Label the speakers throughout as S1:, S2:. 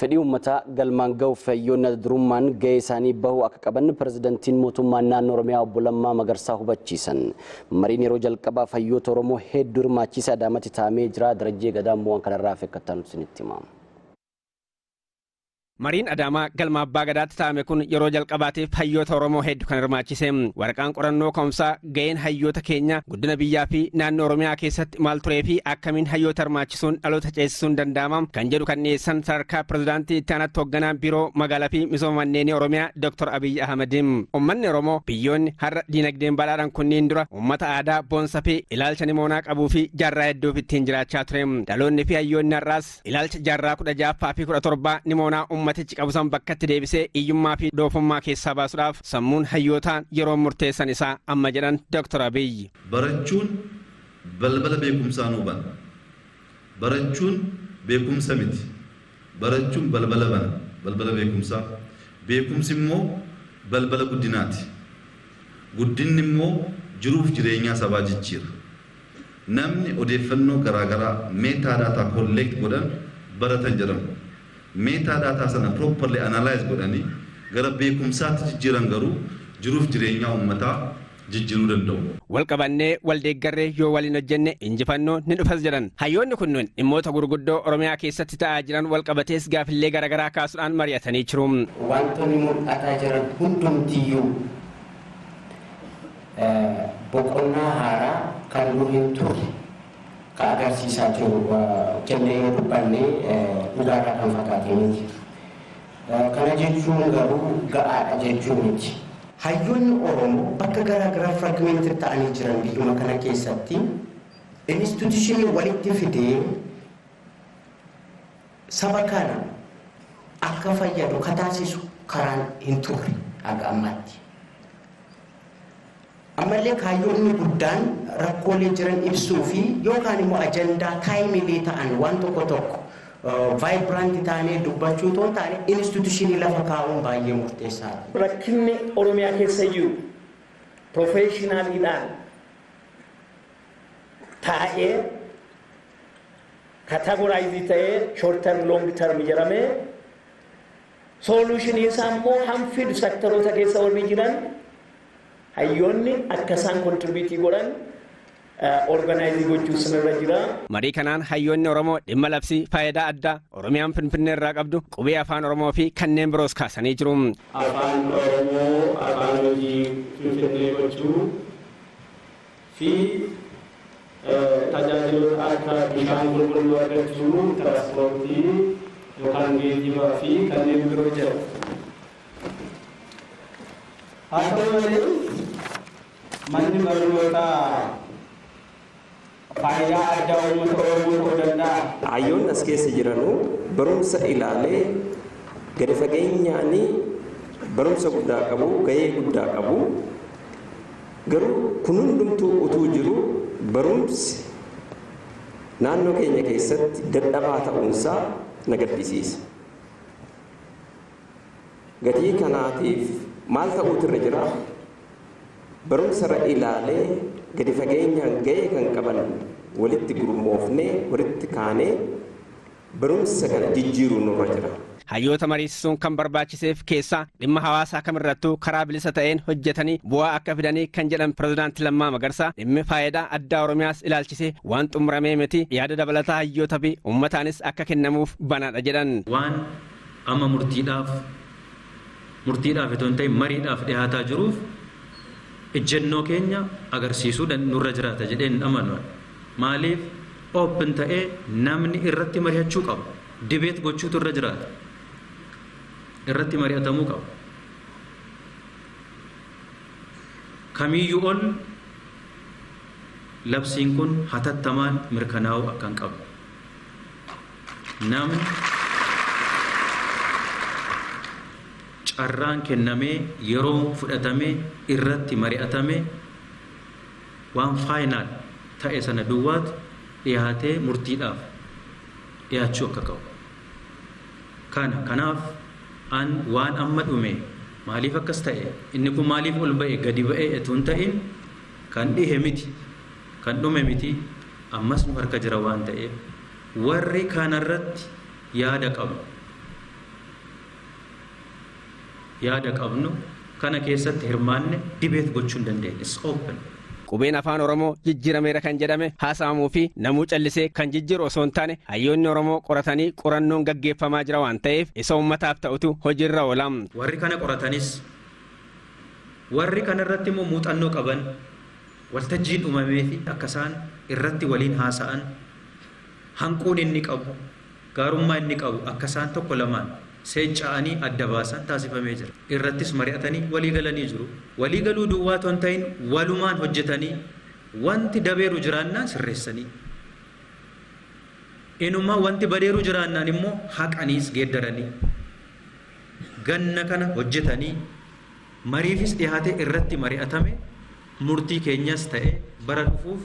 S1: fedhii uummataa galmaan ga'uuf hayyoonni adda durummaan ga'ee isaanii bahuu akka qaban pirezidantiin mootummaa naannoo Oromiyaa obbo Lammaa Magarsaa hubachiisan. Mariin yeroo jalqabaaf hayyoota Oromoo hedduu hirmaachise Adaamatti taa'amee jira. Darajjee Gadaan bu'aan kanarraa fi akka ta'an isinitti himama.
S2: Mariin Adaamaa galma abbaa gadaatti taa'ame kun yeroo jalqabaatiif hayyoota Oromoo hedduu kan hirmaachise. Waraqaan qorannoo ka'umsaa ga'een hayyoota keenya guddina biyyaa fi naannoo Oromiyaa keessatti maal turee fi akkamiin hayyoota hirmaachisuun dhaloota ceesisuun danda'ama kan jedhu kan dhiyeessan sadarkaa pirezidaantii itti aanatti hoogganaa biiroo magaalaa fi misooma manneenii Oromiyaa Dr. Abiyyi Ahmad. Uummanni Oromoo biyyoonni har'a diinagdeen badhaadhaan kunniin dura uummata aadaa boonsaa fi ilaalcha nimoonaa qabuu fi jaarraa hedduuf ittiin jiraachaa ture. Dhaloonni fi hayyoonni har'aas ilaalcha jaarraa kudha ja'affaa fi kudha torbaa nimoonaa uummatichi qabu san bakkatti deebisee iyyummaa fi doofummaa keessaa baasuudhaaf sammuun hayyootaan yeroo murteessan isaa amma jedhan Dr. Abiyyi.
S3: Barachuun balbala beekumsaa nuu bana. Barachuun beekumsa miti. Barachuun balbala bana. Balbala beekumsaa. Beekumsi immoo balbala guddinaati. Guddinni immoo jiruuf jireenyaa sabaa jijjiira. Namni odeeffannoo garaagaraa meetaa daataa kolleekt godhan baratan jedhamu. Meetaa daataa sana properly analyze godhanii gara beekumsaatti jijjiiran garuu jiruuf jireenyaa uummataa jijjiiruu danda'u.
S2: Wal qabannee wal deeggarree yoo waliin hojjenne injifannoo ni dhufas jedhan. Hayyoonni kunniin dhimmoota gurguddoo Oromiyaa keessatti ta'aa jiran wal qabatees gaafillee garaagaraa kaasuudhaan mari'atanii jiru.
S4: Wantoonni mul'ataa jiran hundumtiyyuu boqonnaa haaraa kan dur hin turre ka agarsiisaa jiru jennee yoo dubbanne dhugaadhaa kan fakkaate miti. Kana jechuun garuu ga'aadha jechuu miti. Hayyoonni Oromoo bakka garaa garaa firaagimentii ta'anii jiran biyyuma kana keessatti instituushinii walitti fidee saba kana akka fayyadu ka taasisu karaan hin turre haga ammaatti. Ammallee kaayyoonni guddaan rakkoolee jiran ibsuu fi yookaan immoo ajandaa taayimilee ta'an waan tokko tokko vaayibiraanti ta'anii dubbachuu hin taane instituushinii lafa kaa'uun baay'ee murteessaadha.
S5: Rakkinni Oromiyaa keessa jiru piroofeeshinaaliidhaan taa'ee kategoraayizi ta'ee shoort term loong term jedhamee sooluushinii isaa immoo hanfidu sektaroota keessa warri jiran hayyoonni akka isaan kontribiitii godhan organaayizii gochuu sanarra jira.
S2: Marii kanaan hayyoonni Oromoo dhimma labsii faayidaa addaa Oromiyaan Finfinnee irraa qabdu qubee afaan Oromoo fi kanneen biroos kaasanii jiru.
S5: Afaan Oromoo afaan hojii Finfinnee gochuu fi tajaajiloota akka bishaan qulqulluu argachuu, tiraanspoortii yookaan geejjibaa fi kanneen biroo jira. Haa ta'u malee manni barnootaa faayidaa addaa uummata Oromoo ta'uu danda'a.
S6: Hayyoonni as keessa jiranuu barumsa ilaalee gadi fageenyaan barumsa guddaa qabu, gahee guddaa qabu. Garuu kun hundumtuu utuu jiru barumsi naannoo keenya keessatti dadhabaa ta'uunsaa na gaddisiisa. Gatii kanaatiif maal ta'uutu irra jira? barumsarra ilaalee gadi fageenyaan ga'ee kan qaban walitti gurmoofnee walitti kaanee barumsa kana jijjiiruu nurra jira.
S2: Hayyoota mariisisuun kan barbaachiseef keessaa dhimma hawaasaa kamirrattuu karaa bilisa ta'een hojjetanii bu'aa akka fidanii kan jedhan pirezidaantii Lammaa Magarsaa dhimmi faayidaa addaa Oromiyaas ilaalchisee waan xumuramee miti yaada dabalataa hayyoota fi uummataanis akka kennamuuf banaadha jedhan.
S7: Waan amma murtiidhaaf murtiidhaaf itoo hin ta'in mariidhaaf dhiyaataa jiruuf ejjennoo keenya agarsiisuu nurra jiraata jedheen amanu. Maaliif? Oopin ta'ee namni irratti mari'achuu qaba dibeet gochuutu irra jiraata. Irratti mari'atamuu qaba kamiyyuu ol labsiin kun hatattamaan mirkanaa'uu akka hin qabu. Namni carraan kennamee yeroo fudhatamee irratti mari'atamee waan faayinaal ta'e sana duwwaatu dhiyaatee murtiidhaaf dhiyaachuu akka qabu. Kana kanaaf an waan amma dhume maaliif akkas ta'e? Inni kun maaliif ol ba'e? Gadi ba'e etuu hin ta'in? Kan dhihe miti. Kan dhume miti. Ammas nu harka jira waan ta'eef. Warri kanarratti yaada qabu yaada qabnu kana keessatti hirmaanne dibeet gochuu hin dandeenye. It's open.
S2: Qubeen afaan Oromoo jijjiirameera kan jedhame haasa'amuu fi namuu callisee kan jijjiiru osoo hin taane hayyoonni Oromoo qoratanii qorannoon gaggeeffamaa jira waan ta'eef isa uummataaf ta'utu hojiirra oola.
S7: Warri kana qoratanis warri kana irratti immoo muuxannoo qaban waltajjiin uumamee fi akka isaan irratti waliin haasa'an hanquun inni qabu gaarummaa inni qabu akka isaan tokko lamaan seecca'anii adda baasan taasifamee jira. Irrattis mari'atanii walii galanii jiru. Walii galuu duwwaa otoo hin ta'in walumaan hojjetanii wanti dabeeru jiraannaan sirreessanii. Inuma wanti badeeru jiraannaan immoo haqaniis geeddaranii. Ganna kana hojjetanii mariifis dhiyaate irratti mari'atame murtii keenyas ta'e bara dhufuuf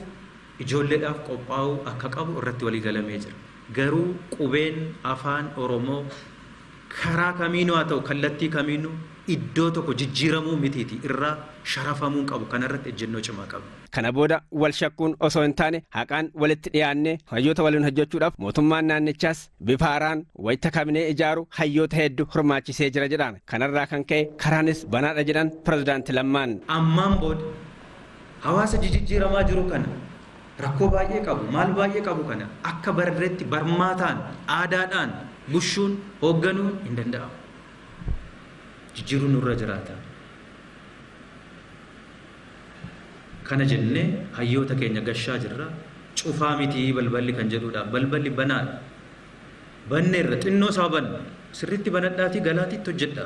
S7: ijoolleedhaaf qophaa'uu akka qabu irratti walii galamee jira. Garuu qubeen afaan Oromoo karaa kamiinuu haa ta'u kallattii kamiinuu iddoo tokko jijjiiramuu mitiiti irraa sharafamuu qabu kanarratti ejjennoo cimaa qabu.
S2: Kana booda wal shakkuun osoo hin taane haqaan walitti dhiyaannee hayyoota waliin hojjechuudhaaf mootummaan naannichaas bifa haaraan wayita kabinee ijaaru hayyoota hedduu hirmaachisee jira jedhaan kanarraa kan ka'e karaanis banaadha jedhan pirezidaanti Lammaan.
S7: Ammaan booda hawaasa jijjiiramaa jiru kana rakkoo baay'ee qabu maal baay'ee qabu kana akka barreetti barmaataan aadaadhaan bushuun hoogganuu hin danda'amu. Jijjiiruun nurra jiraata. Kana jennee hayyoota keenya gashaa jirra. Cufaa mitii balballi kan jedhudha. Balballi banaadha. Banneerra xinnoo isaa banna. Sirriitti banadhaatii galaatiitti hojjedha.